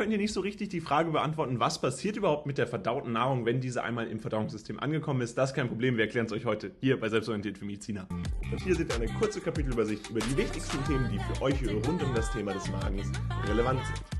könnt ihr nicht so richtig die Frage beantworten, was passiert überhaupt mit der verdauten Nahrung, wenn diese einmal im Verdauungssystem angekommen ist. Das ist kein Problem, wir erklären es euch heute hier bei Selbstorientiert für Mediziner. Und hier seht ihr eine kurze Kapitelübersicht über die wichtigsten Themen, die für euch rund um das Thema des Magens relevant sind.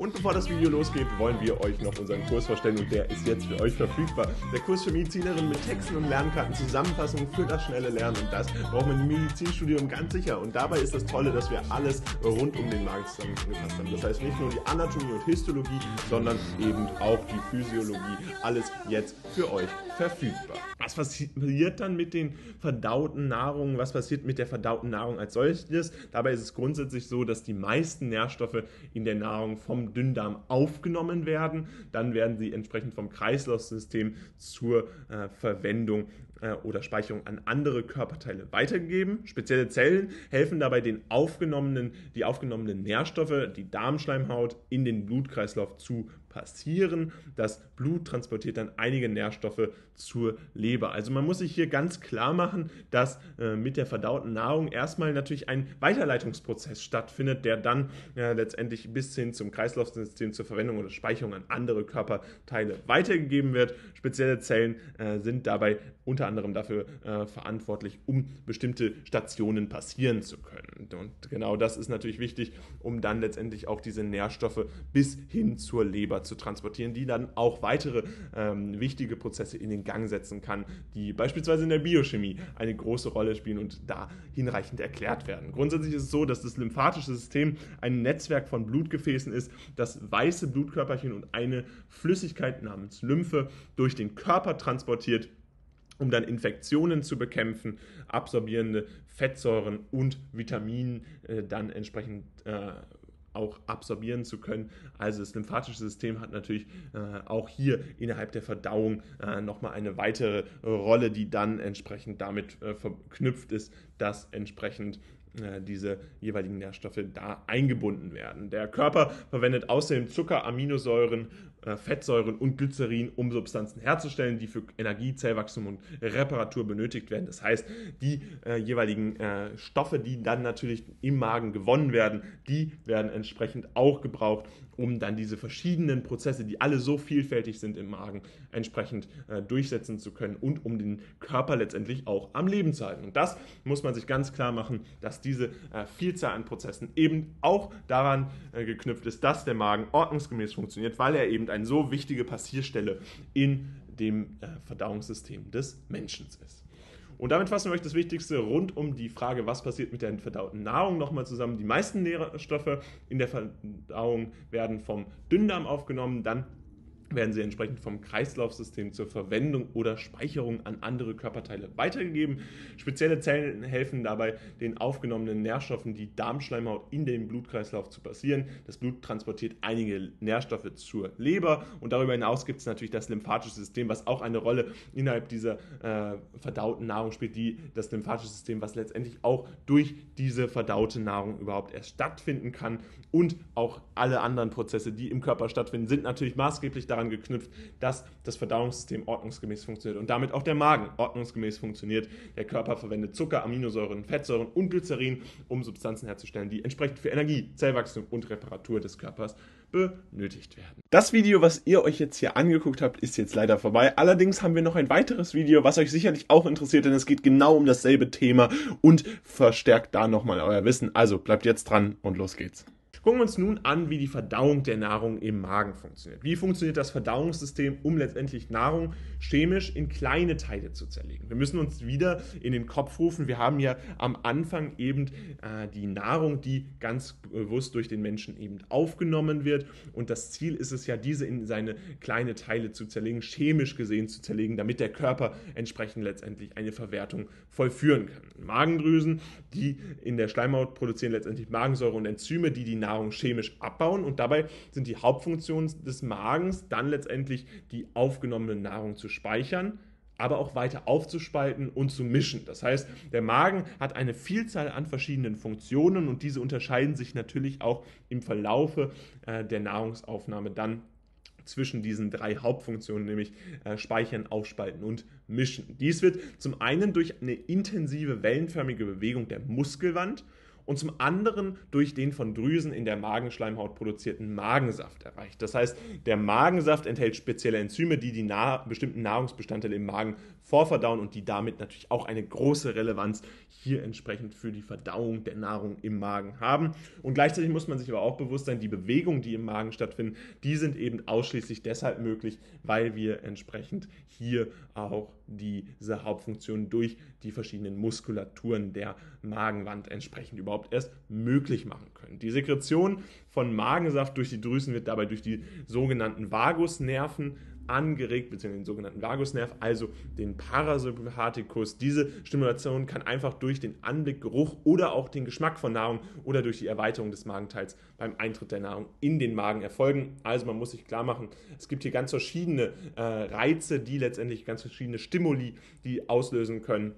Und bevor das Video losgeht, wollen wir euch noch unseren Kurs vorstellen und der ist jetzt für euch verfügbar. Der Kurs für Medizinerinnen mit Texten und Lernkarten, Zusammenfassungen für das schnelle Lernen und das braucht man im Medizinstudium ganz sicher. Und dabei ist das Tolle, dass wir alles rund um den Magen zusammengefasst haben. Das heißt nicht nur die Anatomie und Histologie, sondern eben auch die Physiologie. Alles jetzt für euch verfügbar. Was passiert dann mit den verdauten Nahrungen? Was passiert mit der verdauten Nahrung als solches? Dabei ist es grundsätzlich so, dass die meisten Nährstoffe in der Nahrung vom Dünndarm aufgenommen werden. Dann werden sie entsprechend vom Kreislaufsystem zur äh, Verwendung äh, oder Speicherung an andere Körperteile weitergegeben. Spezielle Zellen helfen dabei, den aufgenommenen, die aufgenommenen Nährstoffe, die Darmschleimhaut, in den Blutkreislauf zu passieren. Das Blut transportiert dann einige Nährstoffe zur Leber. Also man muss sich hier ganz klar machen, dass äh, mit der verdauten Nahrung erstmal natürlich ein Weiterleitungsprozess stattfindet, der dann äh, letztendlich bis hin zum Kreislaufsystem zur Verwendung oder Speicherung an andere Körperteile weitergegeben wird. Spezielle Zellen äh, sind dabei unter anderem dafür äh, verantwortlich, um bestimmte Stationen passieren zu können. Und genau das ist natürlich wichtig, um dann letztendlich auch diese Nährstoffe bis hin zur Leber zu transportieren, die dann auch weitere ähm, wichtige Prozesse in den Gang setzen kann, die beispielsweise in der Biochemie eine große Rolle spielen und da hinreichend erklärt werden. Grundsätzlich ist es so, dass das lymphatische System ein Netzwerk von Blutgefäßen ist, das weiße Blutkörperchen und eine Flüssigkeit namens Lymphe durch den Körper transportiert um dann Infektionen zu bekämpfen, absorbierende Fettsäuren und Vitamine äh, dann entsprechend äh, auch absorbieren zu können. Also das lymphatische System hat natürlich äh, auch hier innerhalb der Verdauung äh, nochmal eine weitere Rolle, die dann entsprechend damit äh, verknüpft ist, dass entsprechend äh, diese jeweiligen Nährstoffe da eingebunden werden. Der Körper verwendet außerdem Zucker, Aminosäuren, Fettsäuren und Glycerin, um Substanzen herzustellen, die für Energie, Zellwachstum und Reparatur benötigt werden. Das heißt, die äh, jeweiligen äh, Stoffe, die dann natürlich im Magen gewonnen werden, die werden entsprechend auch gebraucht, um dann diese verschiedenen Prozesse, die alle so vielfältig sind im Magen, entsprechend äh, durchsetzen zu können und um den Körper letztendlich auch am Leben zu halten. Und das muss man sich ganz klar machen, dass diese äh, Vielzahl an Prozessen eben auch daran äh, geknüpft ist, dass der Magen ordnungsgemäß funktioniert, weil er eben eine so wichtige Passierstelle in dem äh, Verdauungssystem des Menschen ist. Und damit fassen wir euch das Wichtigste rund um die Frage, was passiert mit der verdauten Nahrung nochmal zusammen. Die meisten Nährstoffe in der Verdauung werden vom Dünndarm aufgenommen, dann werden sie entsprechend vom Kreislaufsystem zur Verwendung oder Speicherung an andere Körperteile weitergegeben. Spezielle Zellen helfen dabei, den aufgenommenen Nährstoffen die Darmschleimhaut in den Blutkreislauf zu passieren. Das Blut transportiert einige Nährstoffe zur Leber und darüber hinaus gibt es natürlich das lymphatische System, was auch eine Rolle innerhalb dieser äh, verdauten Nahrung spielt, die das lymphatische System, was letztendlich auch durch diese verdaute Nahrung überhaupt erst stattfinden kann und auch alle anderen Prozesse, die im Körper stattfinden, sind natürlich maßgeblich daran daran geknüpft, dass das Verdauungssystem ordnungsgemäß funktioniert und damit auch der Magen ordnungsgemäß funktioniert. Der Körper verwendet Zucker, Aminosäuren, Fettsäuren und Glycerin, um Substanzen herzustellen, die entsprechend für Energie, Zellwachstum und Reparatur des Körpers benötigt werden. Das Video, was ihr euch jetzt hier angeguckt habt, ist jetzt leider vorbei. Allerdings haben wir noch ein weiteres Video, was euch sicherlich auch interessiert, denn es geht genau um dasselbe Thema und verstärkt da nochmal euer Wissen. Also bleibt jetzt dran und los geht's. Gucken wir uns nun an, wie die Verdauung der Nahrung im Magen funktioniert. Wie funktioniert das Verdauungssystem, um letztendlich Nahrung chemisch in kleine Teile zu zerlegen? Wir müssen uns wieder in den Kopf rufen, wir haben ja am Anfang eben äh, die Nahrung, die ganz bewusst durch den Menschen eben aufgenommen wird. Und das Ziel ist es ja, diese in seine kleine Teile zu zerlegen, chemisch gesehen zu zerlegen, damit der Körper entsprechend letztendlich eine Verwertung vollführen kann. Magendrüsen, die in der Schleimhaut produzieren letztendlich Magensäure und Enzyme, die die Nahrung Nahrung chemisch abbauen und dabei sind die Hauptfunktionen des Magens dann letztendlich die aufgenommene Nahrung zu speichern aber auch weiter aufzuspalten und zu mischen. Das heißt, der Magen hat eine Vielzahl an verschiedenen Funktionen und diese unterscheiden sich natürlich auch im Verlaufe äh, der Nahrungsaufnahme dann zwischen diesen drei Hauptfunktionen, nämlich äh, Speichern, Aufspalten und Mischen. Dies wird zum einen durch eine intensive wellenförmige Bewegung der Muskelwand und zum anderen durch den von Drüsen in der Magenschleimhaut produzierten Magensaft erreicht. Das heißt, der Magensaft enthält spezielle Enzyme, die die nah bestimmten Nahrungsbestandteile im Magen vorverdauen und die damit natürlich auch eine große Relevanz hier entsprechend für die Verdauung der Nahrung im Magen haben. Und gleichzeitig muss man sich aber auch bewusst sein, die Bewegungen, die im Magen stattfinden, die sind eben ausschließlich deshalb möglich, weil wir entsprechend hier auch diese Hauptfunktion durch die verschiedenen Muskulaturen der Magenwand entsprechend überhaupt erst möglich machen können. Die Sekretion von Magensaft durch die Drüsen wird dabei durch die sogenannten Vagusnerven angeregt, beziehungsweise den sogenannten Vagusnerv, also den Parasympathikus. Diese Stimulation kann einfach durch den Anblick, Geruch oder auch den Geschmack von Nahrung oder durch die Erweiterung des Magenteils beim Eintritt der Nahrung in den Magen erfolgen. Also man muss sich klar machen, es gibt hier ganz verschiedene äh, Reize, die letztendlich ganz verschiedene Stimuli, die auslösen können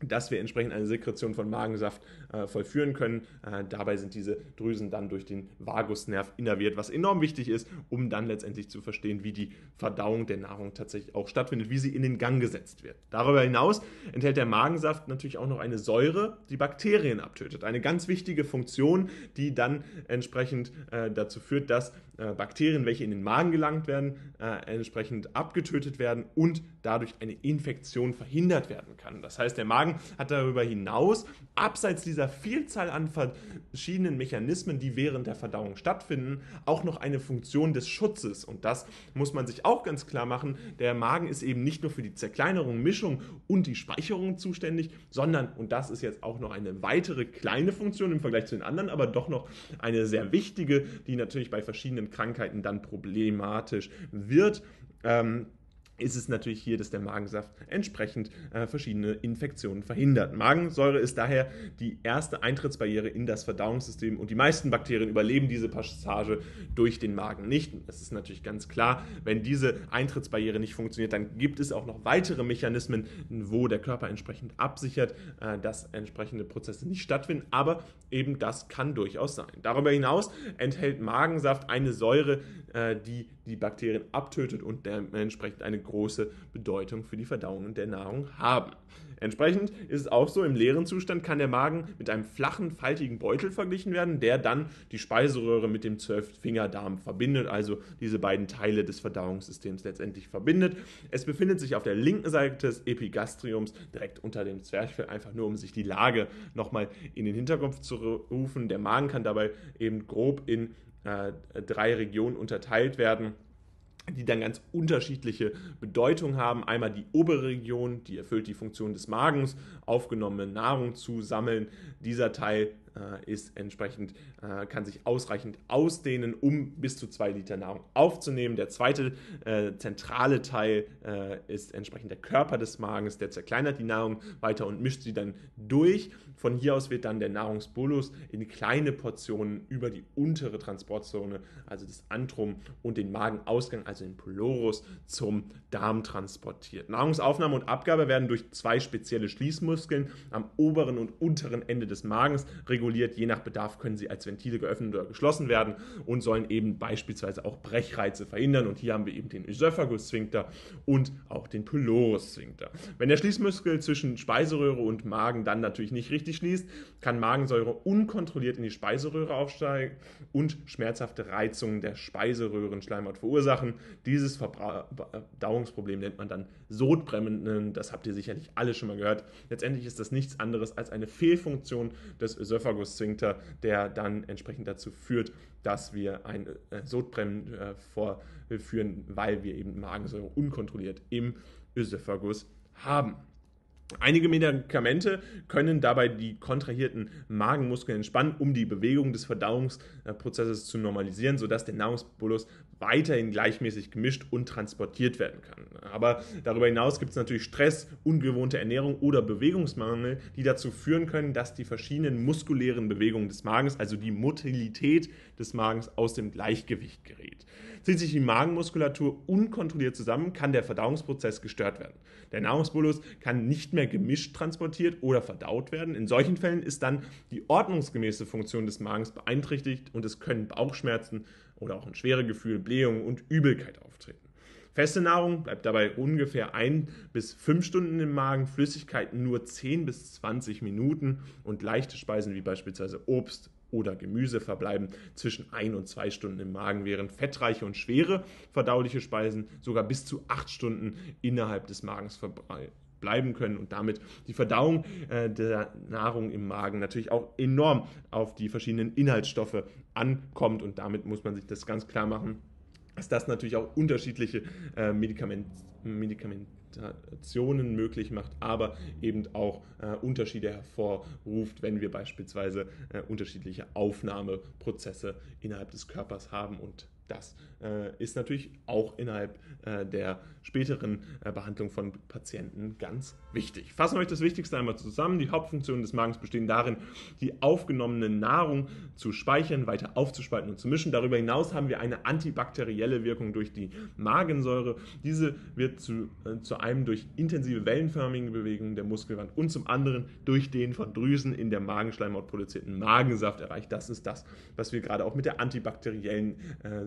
dass wir entsprechend eine Sekretion von Magensaft äh, vollführen können. Äh, dabei sind diese Drüsen dann durch den Vagusnerv innerviert, was enorm wichtig ist, um dann letztendlich zu verstehen, wie die Verdauung der Nahrung tatsächlich auch stattfindet, wie sie in den Gang gesetzt wird. Darüber hinaus enthält der Magensaft natürlich auch noch eine Säure, die Bakterien abtötet. Eine ganz wichtige Funktion, die dann entsprechend äh, dazu führt, dass äh, Bakterien, welche in den Magen gelangt werden, äh, entsprechend abgetötet werden und dadurch eine Infektion verhindert werden kann. Das heißt, der Magen hat darüber hinaus, abseits dieser Vielzahl an verschiedenen Mechanismen, die während der Verdauung stattfinden, auch noch eine Funktion des Schutzes. Und das muss man sich auch ganz klar machen. Der Magen ist eben nicht nur für die Zerkleinerung, Mischung und die Speicherung zuständig, sondern, und das ist jetzt auch noch eine weitere kleine Funktion im Vergleich zu den anderen, aber doch noch eine sehr wichtige, die natürlich bei verschiedenen Krankheiten dann problematisch wird. Ähm, ist es natürlich hier, dass der Magensaft entsprechend äh, verschiedene Infektionen verhindert. Magensäure ist daher die erste Eintrittsbarriere in das Verdauungssystem und die meisten Bakterien überleben diese Passage durch den Magen nicht. Es ist natürlich ganz klar, wenn diese Eintrittsbarriere nicht funktioniert, dann gibt es auch noch weitere Mechanismen, wo der Körper entsprechend absichert, äh, dass entsprechende Prozesse nicht stattfinden, aber eben das kann durchaus sein. Darüber hinaus enthält Magensaft eine Säure, äh, die die Bakterien abtötet und dementsprechend eine große Bedeutung für die Verdauung der Nahrung haben. Entsprechend ist es auch so, im leeren Zustand kann der Magen mit einem flachen, faltigen Beutel verglichen werden, der dann die Speiseröhre mit dem Zwölffingerdarm verbindet, also diese beiden Teile des Verdauungssystems letztendlich verbindet. Es befindet sich auf der linken Seite des Epigastriums direkt unter dem Zwerchfell, einfach nur um sich die Lage nochmal in den Hinterkopf zu rufen. Der Magen kann dabei eben grob in äh, drei Regionen unterteilt werden die dann ganz unterschiedliche Bedeutung haben. Einmal die obere Region, die erfüllt die Funktion des Magens, aufgenommene Nahrung zu sammeln. Dieser Teil äh, ist entsprechend, äh, kann sich ausreichend ausdehnen, um bis zu zwei Liter Nahrung aufzunehmen. Der zweite äh, zentrale Teil äh, ist entsprechend der Körper des Magens, der zerkleinert die Nahrung weiter und mischt sie dann durch. Von hier aus wird dann der Nahrungsbolus in kleine Portionen über die untere Transportzone, also das Antrum und den Magenausgang, also den Pylorus, zum Darm transportiert. Nahrungsaufnahme und Abgabe werden durch zwei spezielle Schließmuskeln am oberen und unteren Ende des Magens reguliert reguliert. Je nach Bedarf können sie als Ventile geöffnet oder geschlossen werden und sollen eben beispielsweise auch Brechreize verhindern. Und hier haben wir eben den Ösophagus-Sphinkter und auch den Pylorus-Sphinkter. Wenn der Schließmuskel zwischen Speiseröhre und Magen dann natürlich nicht richtig schließt, kann Magensäure unkontrolliert in die Speiseröhre aufsteigen und schmerzhafte Reizungen der Speiseröhrenschleimhaut verursachen. Dieses Verdauungsproblem nennt man dann Sodbremmen. Das habt ihr sicherlich alle schon mal gehört. Letztendlich ist das nichts anderes als eine Fehlfunktion des Ösophagus Esophagus-Sphinkter, der dann entsprechend dazu führt, dass wir ein äh, Sodbrennen äh, vorführen, weil wir eben Magensäure unkontrolliert im Ösophagus haben. Einige Medikamente können dabei die kontrahierten Magenmuskeln entspannen, um die Bewegung des Verdauungsprozesses zu normalisieren, sodass der Nahrungsbolus weiterhin gleichmäßig gemischt und transportiert werden kann. Aber darüber hinaus gibt es natürlich Stress, ungewohnte Ernährung oder Bewegungsmangel, die dazu führen können, dass die verschiedenen muskulären Bewegungen des Magens, also die Motilität des Magens, aus dem Gleichgewicht gerät. Zieht sich die Magenmuskulatur unkontrolliert zusammen, kann der Verdauungsprozess gestört werden. Der Nahrungsbolus kann nicht mehr gemischt transportiert oder verdaut werden. In solchen Fällen ist dann die ordnungsgemäße Funktion des Magens beeinträchtigt und es können Bauchschmerzen oder auch ein Schweregefühl, Blähungen und Übelkeit auftreten. Feste Nahrung bleibt dabei ungefähr ein bis fünf Stunden im Magen, Flüssigkeiten nur 10 bis 20 Minuten und leichte Speisen wie beispielsweise Obst, oder Gemüse verbleiben zwischen ein und zwei Stunden im Magen, während fettreiche und schwere verdauliche Speisen sogar bis zu acht Stunden innerhalb des Magens verbleiben können und damit die Verdauung äh, der Nahrung im Magen natürlich auch enorm auf die verschiedenen Inhaltsstoffe ankommt. Und damit muss man sich das ganz klar machen, dass das natürlich auch unterschiedliche äh, Medikament, Medikamentationen möglich macht, aber eben auch äh, Unterschiede hervorruft, wenn wir beispielsweise äh, unterschiedliche Aufnahmeprozesse innerhalb des Körpers haben und das äh, ist natürlich auch innerhalb äh, der späteren äh, Behandlung von Patienten ganz wichtig. Fassen wir euch das Wichtigste einmal zusammen. Die Hauptfunktionen des Magens bestehen darin, die aufgenommene Nahrung zu speichern, weiter aufzuspalten und zu mischen. Darüber hinaus haben wir eine antibakterielle Wirkung durch die Magensäure. Diese wird zu, äh, zu einem durch intensive wellenförmige Bewegungen der Muskelwand und zum anderen durch den von Drüsen in der Magenschleimhaut produzierten Magensaft erreicht. Das ist das, was wir gerade auch mit der antibakteriellen äh,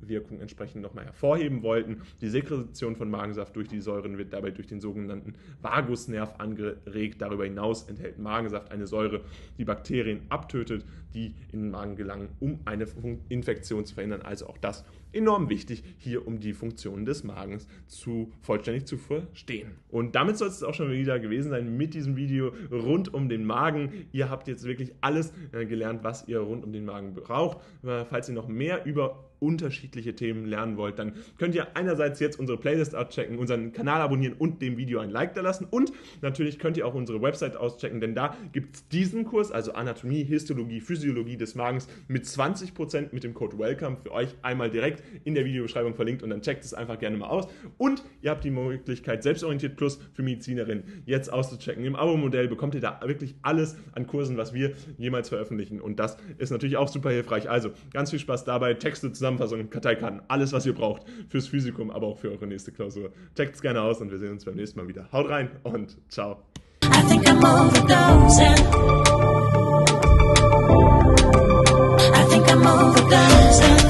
Wirkung entsprechend nochmal hervorheben wollten. Die Sekretion von Magensaft durch die Säuren wird dabei durch den sogenannten Vagusnerv angeregt. Darüber hinaus enthält Magensaft eine Säure, die Bakterien abtötet, die in den Magen gelangen, um eine Infektion zu verhindern. Also auch das enorm wichtig, hier um die Funktionen des Magens zu vollständig zu verstehen. Und damit soll es auch schon wieder gewesen sein mit diesem Video rund um den Magen. Ihr habt jetzt wirklich alles äh, gelernt, was ihr rund um den Magen braucht. Äh, falls ihr noch mehr über unterschiedliche Themen lernen wollt, dann könnt ihr einerseits jetzt unsere Playlist auschecken, unseren Kanal abonnieren und dem Video ein Like da lassen. Und natürlich könnt ihr auch unsere Website auschecken, denn da gibt es diesen Kurs, also Anatomie, Histologie, Physiologie des Magens mit 20% mit dem Code WELCOME für euch einmal direkt in der Videobeschreibung verlinkt und dann checkt es einfach gerne mal aus. Und ihr habt die Möglichkeit, Selbstorientiert Plus für Medizinerinnen jetzt auszuchecken. Im Abo-Modell bekommt ihr da wirklich alles an Kursen, was wir jemals veröffentlichen. Und das ist natürlich auch super hilfreich. Also ganz viel Spaß dabei. Texte, Zusammenfassungen, Karteikarten, alles, was ihr braucht fürs Physikum, aber auch für eure nächste Klausur. Checkt es gerne aus und wir sehen uns beim nächsten Mal wieder. Haut rein und ciao. I think I'm overdosing. I think I'm overdosing.